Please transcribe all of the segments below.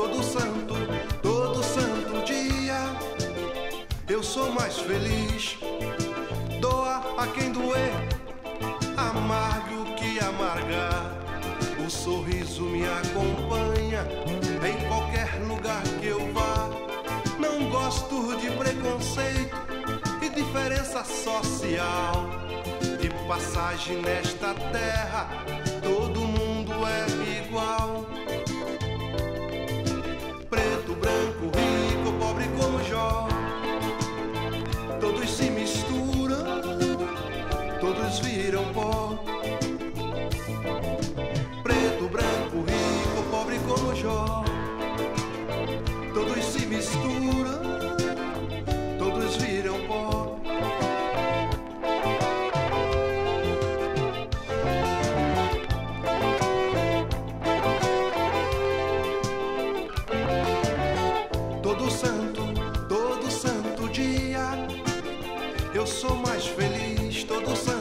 todo santo, todo santo dia. Eu sou mais feliz. Doa a quem doer, amargue o que amargar. O sorriso me acompanha em qualquer lugar que eu vá. Não gosto de preconceito e diferença social. De passagem nesta terra, todos viram pó. Preto, branco, rico, pobre como Jó. Todos se misturam, todos viram pó. Todo santo, todo santo dia. Eu sou mais feliz todo santo,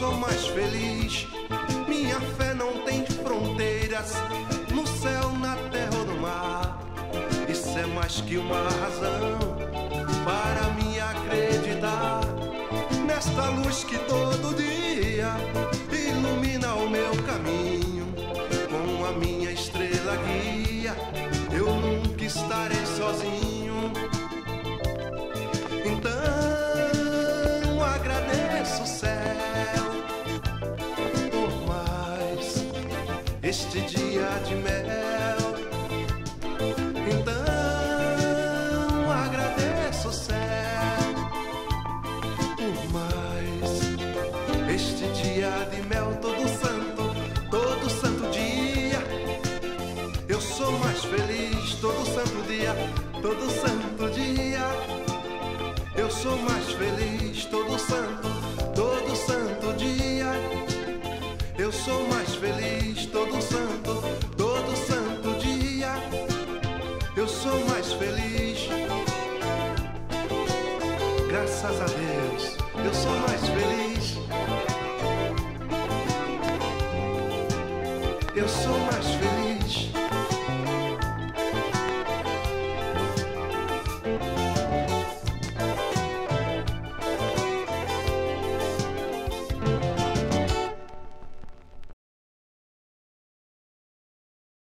sou mais feliz. Minha fé não tem fronteiras, no céu, na terra ou no mar. Isso é mais que uma razão este dia de mel. Então agradeço o céu por mais este dia de mel todo santo, todo santo dia. Eu sou mais feliz todo santo dia, todo santo dia. Eu sou mais feliz todo santo, graças a Deus, eu sou mais feliz. Eu sou mais feliz.